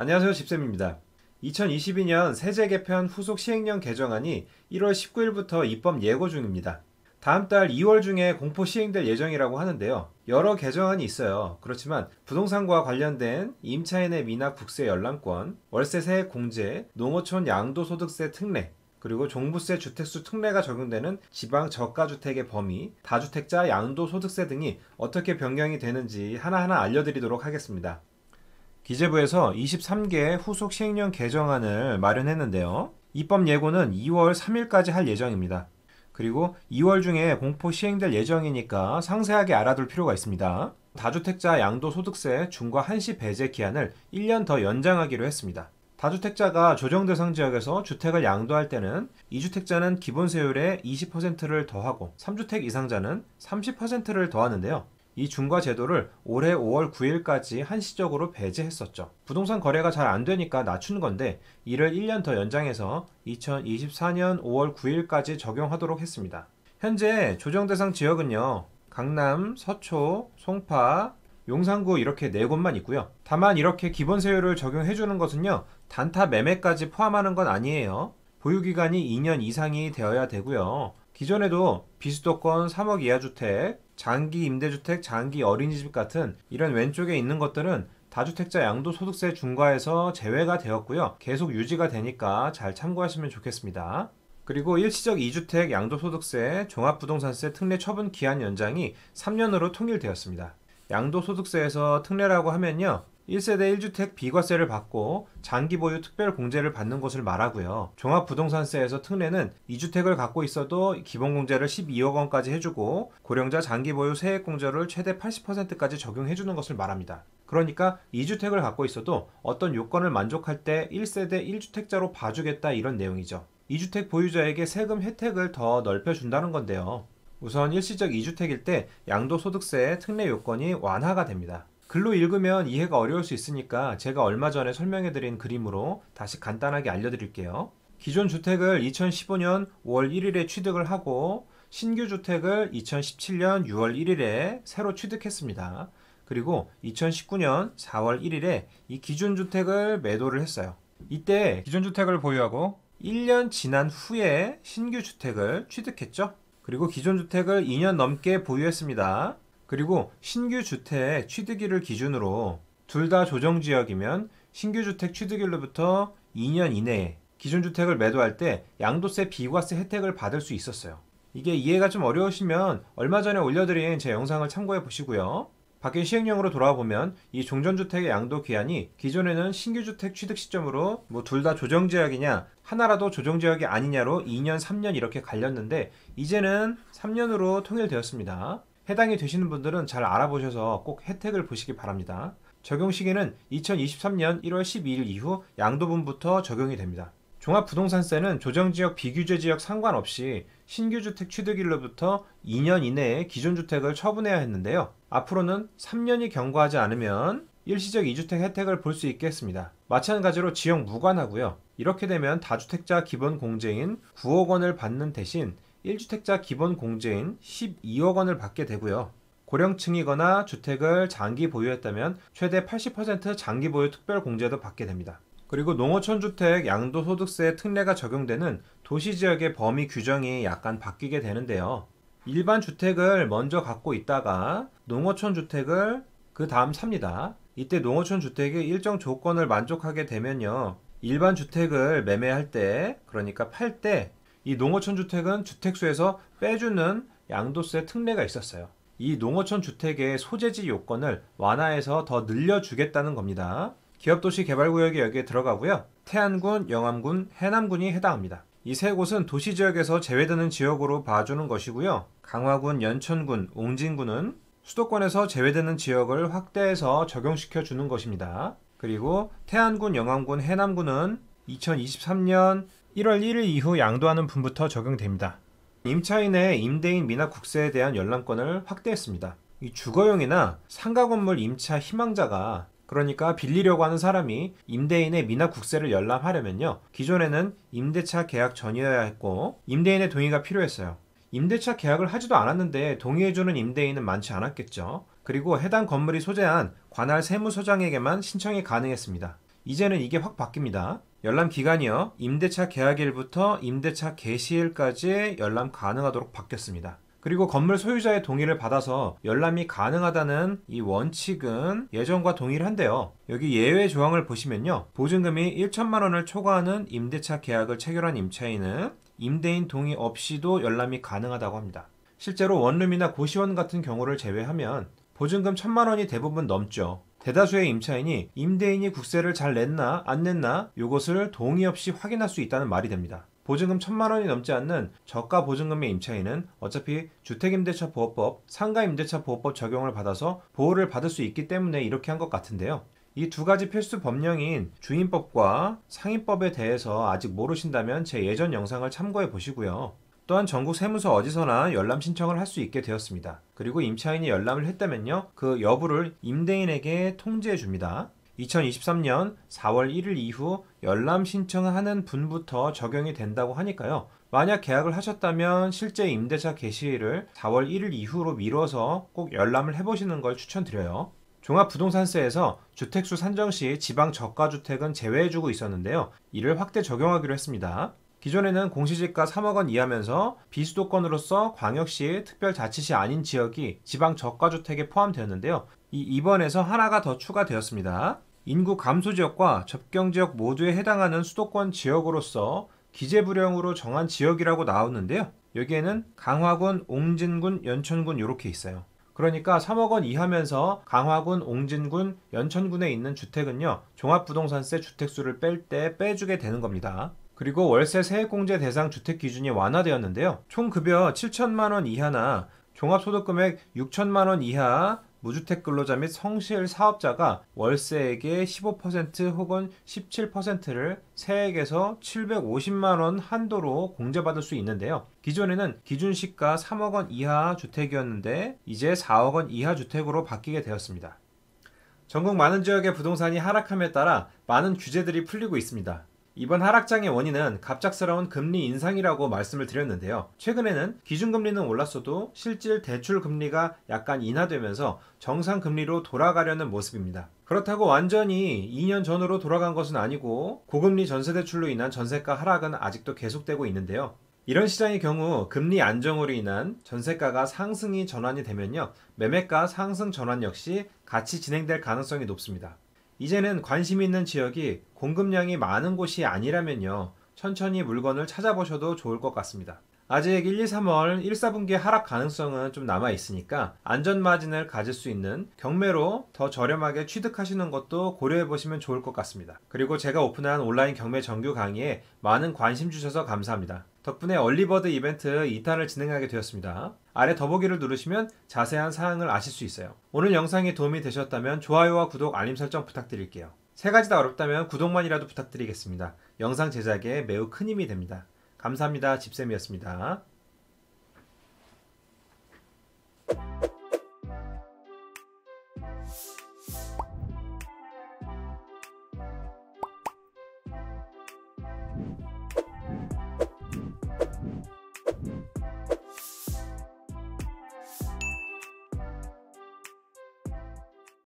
안녕하세요 집쌤입니다. 2022년 세제 개편 후속 시행령 개정안이 1월 19일부터 입법 예고 중입니다. 다음 달 2월 중에 공포 시행될 예정이라고 하는데요. 여러 개정안이 있어요. 그렇지만 부동산과 관련된 임차인의 미납 국세 열람권, 월세 세액 공제, 농어촌 양도소득세 특례, 그리고 종부세 주택수 특례가 적용되는 지방 저가주택의 범위, 다주택자 양도소득세 등이 어떻게 변경이 되는지 하나하나 알려드리도록 하겠습니다. 기재부에서 23개 후속 시행령 개정안을 마련했는데요. 입법 예고는 2월 3일까지 할 예정입니다. 그리고 2월 중에 공포 시행될 예정이니까 상세하게 알아둘 필요가 있습니다. 다주택자 양도소득세 중과 한시 배제 기한을 1년 더 연장하기로 했습니다. 다주택자가 조정 대상 지역에서 주택을 양도할 때는 2주택자는 기본 세율의 20%를 더하고 3주택 이상자는 30%를 더하는데요. 이 중과 제도를 올해 5월 9일까지 한시적으로 배제했었죠. 부동산 거래가 잘 안 되니까 낮춘 건데 이를 1년 더 연장해서 2024년 5월 9일까지 적용하도록 했습니다. 현재 조정 대상 지역은요. 강남, 서초, 송파, 용산구 이렇게 네 곳만 있고요. 다만 이렇게 기본 세율을 적용해 주는 것은요. 단타 매매까지 포함하는 건 아니에요. 보유 기간이 2년 이상이 되어야 되고요. 기존에도 비수도권 3억 이하 주택, 장기 임대주택, 장기 어린이집 같은 이런 왼쪽에 있는 것들은 다주택자 양도소득세 중과에서 제외가 되었고요. 계속 유지가 되니까 잘 참고하시면 좋겠습니다. 그리고 일시적 2주택 양도소득세, 종합부동산세 특례 처분 기한 연장이 3년으로 통일되었습니다. 양도소득세에서 특례라고 하면요. 1세대 1주택 비과세를 받고 장기 보유 특별 공제를 받는 것을 말하고요. 종합부동산세에서 특례는 2주택을 갖고 있어도 기본 공제를 12억 원까지 해주고 고령자 장기 보유 세액 공제를 최대 80%까지 적용해주는 것을 말합니다. 그러니까 2주택을 갖고 있어도 어떤 요건을 만족할 때 1세대 1주택자로 봐주겠다 이런 내용이죠. 2주택 보유자에게 세금 혜택을 더 넓혀준다는 건데요. 우선 일시적 2주택일 때 양도소득세 특례 요건이 완화가 됩니다. 글로 읽으면 이해가 어려울 수 있으니까 제가 얼마 전에 설명해드린 그림으로 다시 간단하게 알려드릴게요. 기존 주택을 2015년 5월 1일에 취득을 하고 신규 주택을 2017년 6월 1일에 새로 취득했습니다. 그리고 2019년 4월 1일에 이 기존 주택을 매도를 했어요. 이때 기존 주택을 보유하고 1년 지난 후에 신규 주택을 취득했죠. 그리고 기존 주택을 2년 넘게 보유했습니다. 그리고 신규 주택 취득일을 기준으로 둘 다 조정 지역이면 신규 주택 취득일로부터 2년 이내에 기존 주택을 매도할 때 양도세 비과세 혜택을 받을 수 있었어요. 이게 이해가 좀 어려우시면 얼마 전에 올려드린 제 영상을 참고해 보시고요. 바뀐 시행령으로 돌아와 보면 이 종전주택의 양도 기한이 기존에는 신규주택 취득 시점으로 뭐 둘 다 조정지역이냐 하나라도 조정지역이 아니냐로 2년, 3년 이렇게 갈렸는데 이제는 3년으로 통일되었습니다. 해당이 되시는 분들은 잘 알아보셔서 꼭 혜택을 보시기 바랍니다. 적용 시기는 2023년 1월 12일 이후 양도분부터 적용이 됩니다. 종합부동산세는 조정지역 비규제 지역 상관없이 신규주택 취득일로부터 2년 이내에 기존 주택을 처분해야 했는데요. 앞으로는 3년이 경과하지 않으면 일시적 2주택 혜택을 볼 수 있겠습니다. 마찬가지로 지역 무관하고요. 이렇게 되면 다주택자 기본 공제인 9억 원을 받는 대신 1주택자 기본 공제인 12억 원을 받게 되고요. 고령층이거나 주택을 장기 보유했다면 최대 80% 장기 보유 특별 공제도 받게 됩니다. 그리고 농어촌 주택 양도소득세 특례가 적용되는 도시지역의 범위 규정이 약간 바뀌게 되는데요. 일반 주택을 먼저 갖고 있다가 농어촌 주택을 그 다음 삽니다. 이때 농어촌 주택이 일정 조건을 만족하게 되면요. 일반 주택을 매매할 때, 그러니까 팔 때, 이 농어촌 주택은 주택수에서 빼주는 양도세 특례가 있었어요. 이 농어촌 주택의 소재지 요건을 완화해서 더 늘려주겠다는 겁니다. 기업도시 개발구역이 여기에 들어가고요. 태안군, 영암군, 해남군이 해당합니다. 이 세 곳은 도시지역에서 제외되는 지역으로 봐주는 것이고요. 강화군, 연천군, 옹진군은 수도권에서 제외되는 지역을 확대해서 적용시켜 주는 것입니다. 그리고 태안군, 영암군, 해남군은 2023년 1월 1일 이후 양도하는 분부터 적용됩니다. 임차인의 임대인 미납 국세에 대한 열람권을 확대했습니다. 이 주거용이나 상가 건물 임차 희망자가 그러니까 빌리려고 하는 사람이 임대인의 미납 국세를 열람하려면요. 기존에는 임대차 계약 전이어야 했고 임대인의 동의가 필요했어요. 임대차 계약을 하지도 않았는데 동의해주는 임대인은 많지 않았겠죠. 그리고 해당 건물이 소재한 관할 세무서장에게만 신청이 가능했습니다. 이제는 이게 확 바뀝니다. 열람 기간이요. 임대차 계약일부터 임대차 개시일까지 열람 가능하도록 바뀌었습니다. 그리고 건물 소유자의 동의를 받아서 열람이 가능하다는 이 원칙은 예전과 동일한데요. 여기 예외 조항을 보시면요. 보증금이 1천만 원을 초과하는 임대차 계약을 체결한 임차인은 임대인 동의 없이도 열람이 가능하다고 합니다. 실제로 원룸이나 고시원 같은 경우를 제외하면 보증금 천만 원이 대부분 넘죠. 대다수의 임차인이 임대인이 국세를 잘 냈나 안 냈나 이것을 동의 없이 확인할 수 있다는 말이 됩니다. 보증금 천만 원이 넘지 않는 저가 보증금의 임차인은 어차피 주택임대차 보호법, 상가임대차 보호법 적용을 받아서 보호를 받을 수 있기 때문에 이렇게 한 것 같은데요. 이 두 가지 필수 법령인 주임법과 상임법에 대해서 아직 모르신다면 제 예전 영상을 참고해 보시고요. 또한 전국 세무서 어디서나 열람 신청을 할 수 있게 되었습니다. 그리고 임차인이 열람을 했다면요. 그 여부를 임대인에게 통지해 줍니다. 2023년 4월 1일 이후 열람 신청을 하는 분부터 적용이 된다고 하니까요. 만약 계약을 하셨다면 실제 임대차 개시일을 4월 1일 이후로 미뤄서 꼭 열람을 해보시는 걸 추천드려요. 종합부동산세에서 주택수 산정 시 지방 저가주택은 제외해주고 있었는데요. 이를 확대 적용하기로 했습니다. 기존에는 공시지가 3억 원 이하면서 비수도권으로서 광역시, 특별자치시 아닌 지역이 지방 저가주택에 포함되었는데요. 이 이번에서 하나가 더 추가되었습니다. 인구 감소 지역과 접경 지역 모두에 해당하는 수도권 지역으로서 기재부령으로 정한 지역이라고 나오는데요. 여기에는 강화군, 옹진군, 연천군 이렇게 있어요. 그러니까 3억 원 이하면서 강화군, 옹진군, 연천군에 있는 주택은요. 종합부동산세 주택수를 뺄 때 빼주게 되는 겁니다. 그리고 월세 세액공제 대상 주택 기준이 완화되었는데요. 총 급여 7천만 원 이하나 종합소득금액 6천만 원 이하 무주택 근로자 및 성실 사업자가 월세액의 15% 혹은 17%를 세액에서 750만 원 한도로 공제받을 수 있는데요. 기존에는 기준 시가 3억 원 이하 주택이었는데 이제 4억 원 이하 주택으로 바뀌게 되었습니다. 전국 많은 지역의 부동산이 하락함에 따라 많은 규제들이 풀리고 있습니다. 이번 하락장의 원인은 갑작스러운 금리 인상이라고 말씀을 드렸는데요. 최근에는 기준금리는 올랐어도 실질 대출 금리가 약간 인하되면서 정상 금리로 돌아가려는 모습입니다. 그렇다고 완전히 2년 전으로 돌아간 것은 아니고 고금리 전세대출로 인한 전세가 하락은 아직도 계속되고 있는데요. 이런 시장의 경우 금리 안정으로 인한 전세가가 상승이 전환이 되면요. 매매가 상승 전환 역시 같이 진행될 가능성이 높습니다. 이제는 관심 있는 지역이 공급량이 많은 곳이 아니라면요. 천천히 물건을 찾아보셔도 좋을 것 같습니다. 아직 1, 2, 3월 1, 4분기 하락 가능성은 좀 남아 있으니까 안전 마진을 가질 수 있는 경매로 더 저렴하게 취득하시는 것도 고려해 보시면 좋을 것 같습니다. 그리고 제가 오픈한 온라인 경매 정규 강의에 많은 관심 주셔서 감사합니다. 덕분에 얼리버드 이벤트 2탄을 진행하게 되었습니다. 아래 더보기를 누르시면 자세한 사항을 아실 수 있어요. 오늘 영상이 도움이 되셨다면 좋아요와 구독, 알림 설정 부탁드릴게요. 세 가지 다 어렵다면 구독만이라도 부탁드리겠습니다. 영상 제작에 매우 큰 힘이 됩니다. 감사합니다. 집쌤이었습니다.